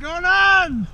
What's going on?